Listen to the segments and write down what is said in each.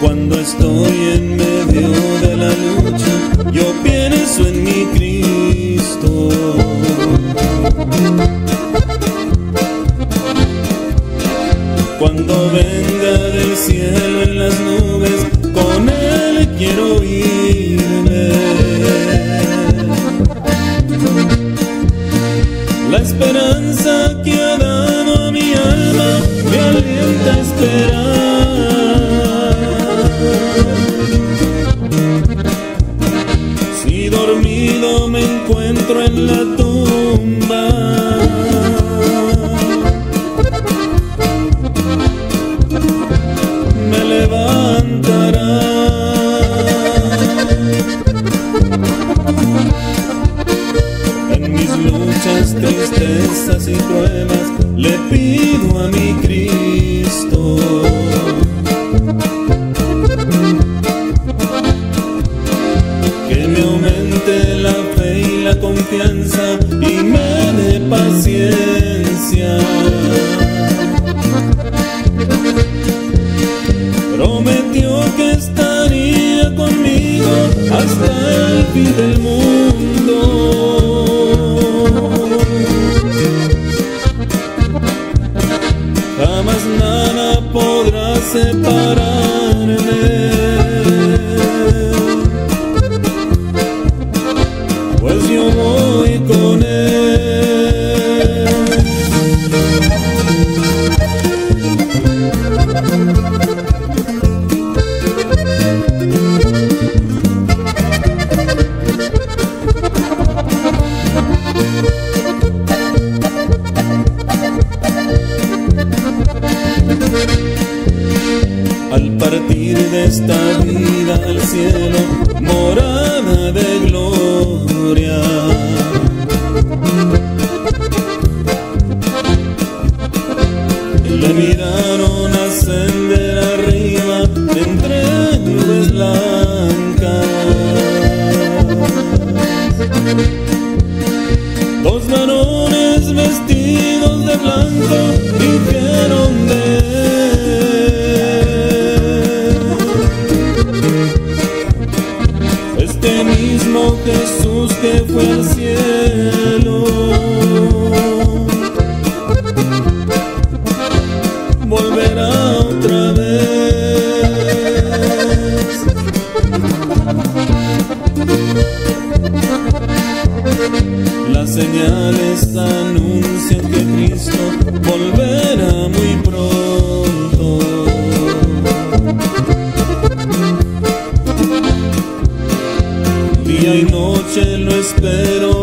Cuando estoy en la tumba. Me levantará. En mis luchas, tristezas y pruebas, le pido a mi Cristo. against the sinner este mismo Jesús que fue al cielo. Volverá otra vez. Las señales anuncian que Cristo volverá. pero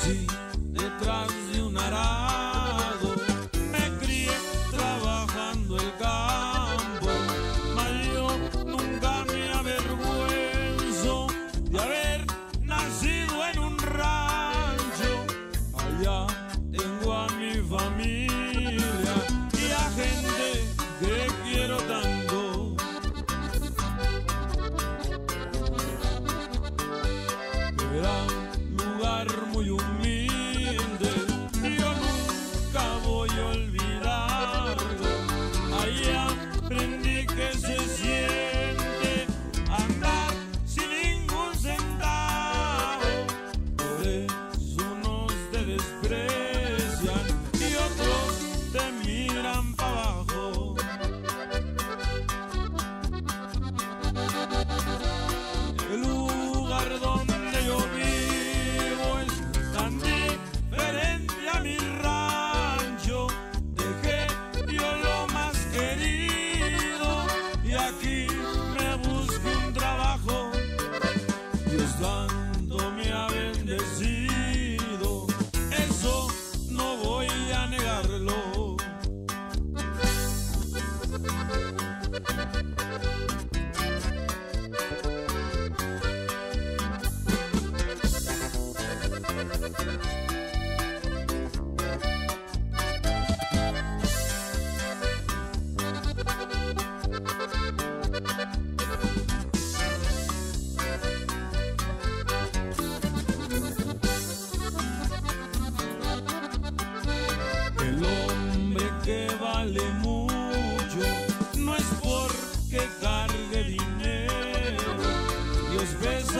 see.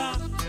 casa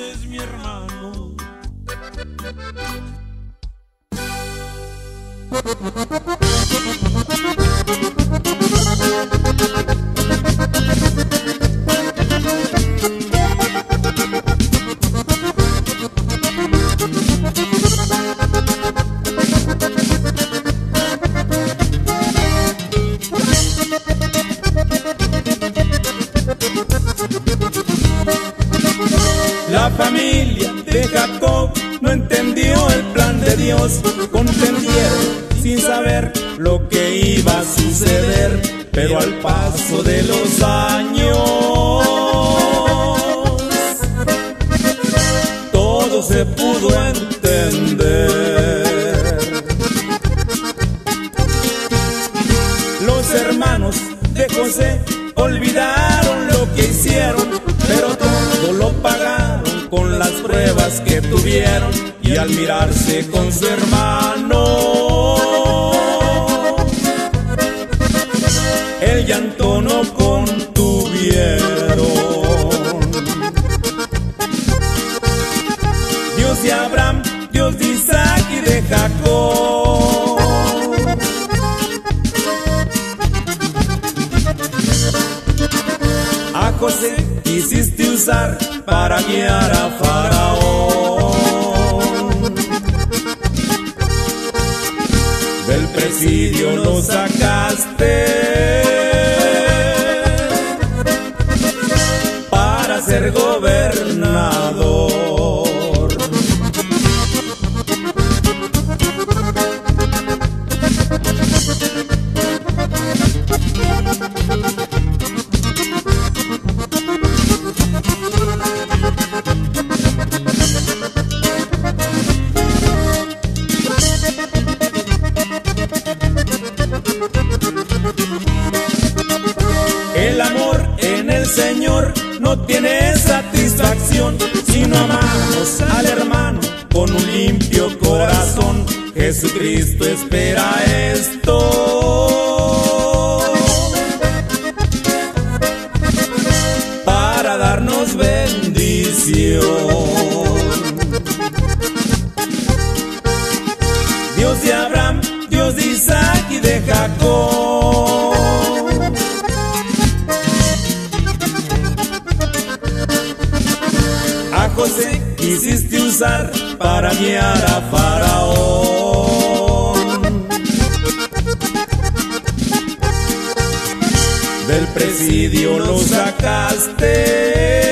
es mi hermano. medios contendieron sin saber lo que iba a suceder, pero al paso de los años todo se pudo entender. Los hermanos de José olvidaron que tuvieron y al mirarse con su hermano. El llanto no contuvieron. Dios de Abraham, Dios de Isaac y de Jacob. A José hiciste para guiar a Faraón. Del presidio lo sacaste para ser gobernador. sino amamos al hermano con un limpio corazón. Jesucristo espera esto. Para darnos bendición. Dios de Abraham, Dios de Isaac. usar para guiar a Faraón. Del presidio lo sacaste.